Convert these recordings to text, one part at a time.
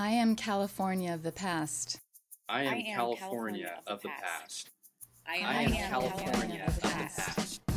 I am California of the past. I am, I am California, California of the past. I I am California of the past.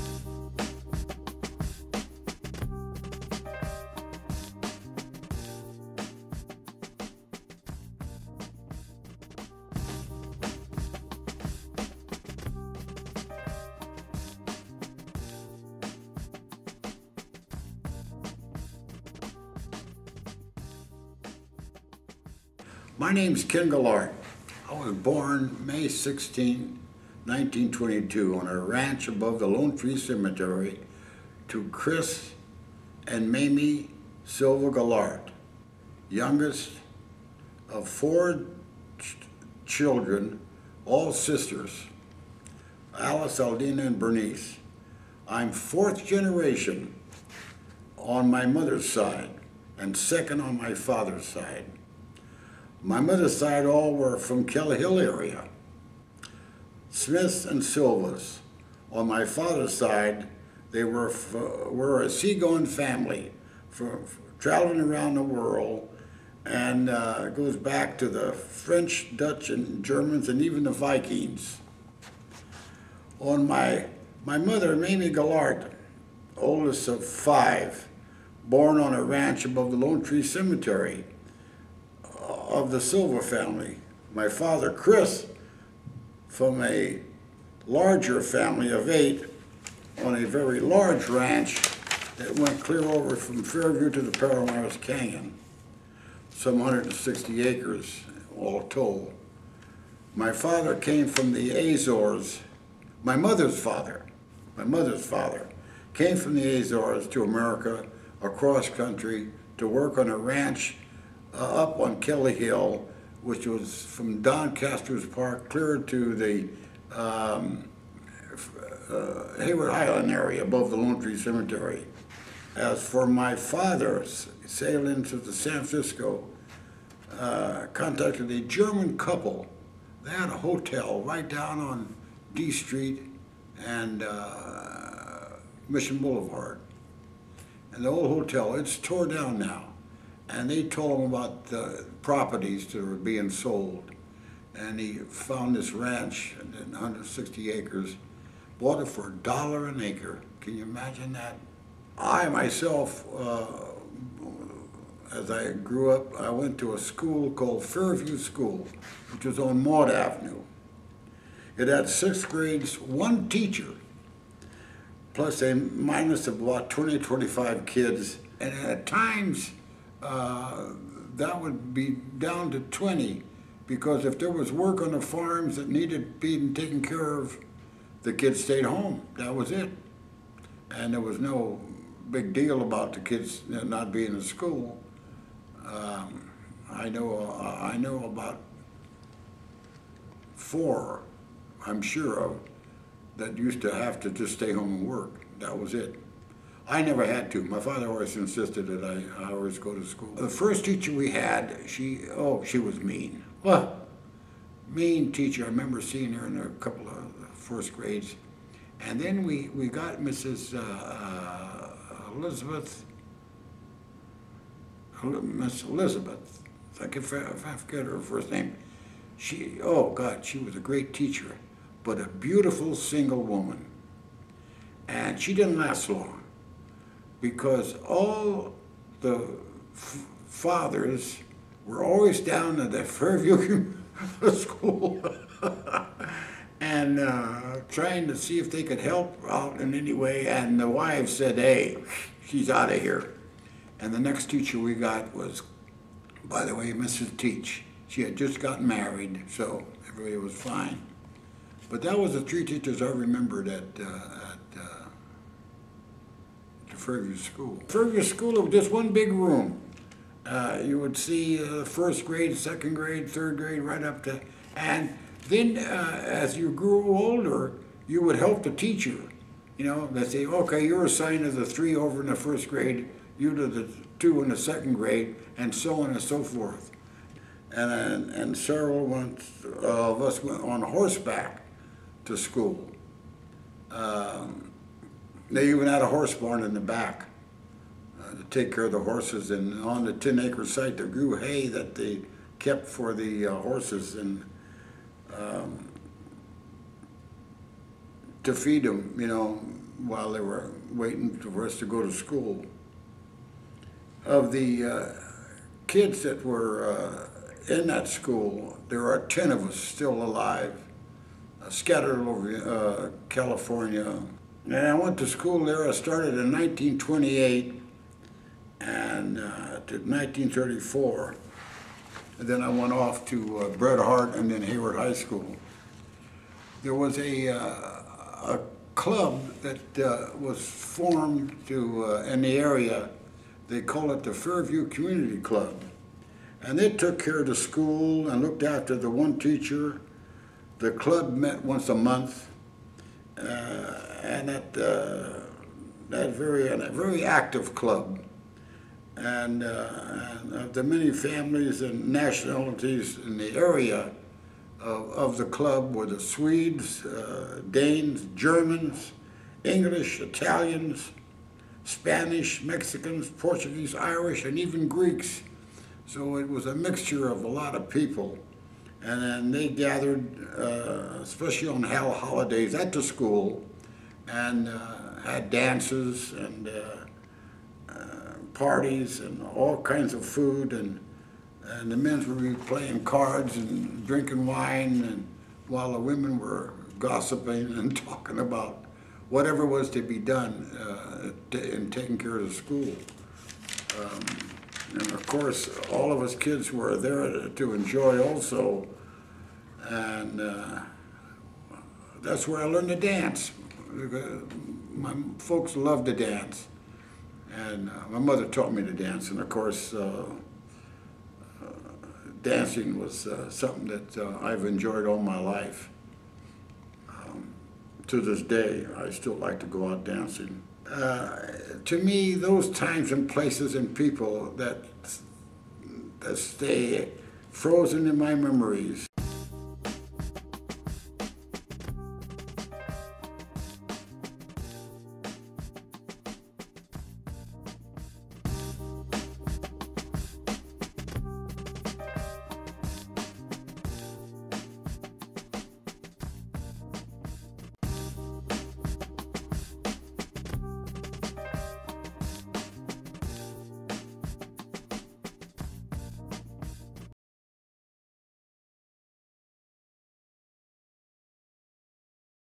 My name's Ken Goulardt. I was born May 16, 1922, on a ranch above the Lone Tree Cemetery to Chris and Mamie Silva Goulardt, youngest of four ch- children, all sisters, Alice, Aldina, and Bernice. I'm fourth generation on my mother's side and second on my father's side. My mother's side all were from Kelly Hill area. Smiths and Silvas. On my father's side, they were were a seagoing family, traveling around the world, and uh, goes back to the French, Dutch, and Germans, and even the Vikings. On my my mother, Mamie Goulardt, oldest of five, born on a ranch above the Lone Tree Cemetery of the Silva family. My father, Chris, from a larger family of eight on a very large ranch that went clear over from Fairview to the Palomares Canyon, some 160 acres all told. My father came from the Azores, my mother's father, my mother's father, came from the Azores to America across country to work on a ranch uh, up on Kelly Hill, which was from Doncaster's Park clear to the um, uh, Hayward Island area above the Lone Tree Cemetery. As for my father, sailing to the San Francisco, uh, contacted a German couple. They had a hotel right down on D Street and uh, Mission Boulevard. And the old hotel, it's tore down now. And they told him about the properties that were being sold. And he found this ranch, in 160 acres, bought it for a dollar an acre. Can you imagine that? I myself, uh, as I grew up, I went to a school called Fairview School, which was on Maud Avenue. It had sixth grades, one teacher, plus a minus of about 20, 25 kids. And at times, uh, that would be down to 20 because if there was work on the farms that needed being taken care of, the kids stayed home. That was it. And there was no big deal about the kids not being in school. Um, I know I know about four, I'm sure of, that used to have to just stay home and work. That was it. I never had to. My father always insisted that I, I always go to school. The first teacher we had, she, oh, she was mean. Well, mean teacher. I remember seeing her in a couple of first grades. And then we, we got Mrs. Uh, uh, Elizabeth, Miss Elizabeth. I can I forget her first name. She, oh God, she was a great teacher, but a beautiful single woman. And she didn't last long because all the fathers were always down at the Fairview School and uh, trying to see if they could help out in any way. And the wife said, hey, she's out of here. And the next teacher we got was, by the way, Mrs. Teach. She had just gotten married, so everybody was fine. But that was the three teachers I remembered at, uh, at the Fairview School. Fairview School was just one big room. Uh, you would see uh, first grade, second grade, third grade, right up to, and then uh, as you grew older, you would help the teacher. You know, they say, okay, you're assigned to the three over in the first grade, you to the two in the second grade, and so on and so forth. And and several went, uh, of us went on horseback to school. Um, they even had a horse barn in the back. Uh, take care of the horses. And on the 10 acre site, they grew hay that they kept for the uh, horses and um, to feed them, you know, while they were waiting for us to go to school. Of the uh, kids that were uh, in that school, there are 10 of us still alive, uh, scattered all over uh, California. And I went to school there. I started in 1928 and uh, to 1934. And then I went off to uh, Bret Harte and then Hayward High School. There was a, uh, a club that uh, was formed to, uh, in the area. They call it the Fairview Community Club. And they took care of the school and looked after the one teacher. The club met once a month. Uh, and that, uh, that very, a very active club and, uh, and of the many families and nationalities in the area of, of the club were the Swedes, uh, Danes, Germans, English, Italians, Spanish, Mexicans, Portuguese, Irish, and even Greeks. So it was a mixture of a lot of people. And then they gathered, uh, especially on hol- holidays, at the school and uh, had dances and uh, parties and all kinds of food and and the men were playing cards and drinking wine and while the women were gossiping and talking about whatever was to be done uh, in taking care of the school. Um, and of course, all of us kids were there to enjoy also, and uh, that's where I learned to dance. My folks loved to dance. And uh, my mother taught me to dance, and of course, uh, uh, dancing was uh, something that uh, I've enjoyed all my life. Um, to this day, I still like to go out dancing. Uh, to me, those times and places and people that that stay frozen in my memories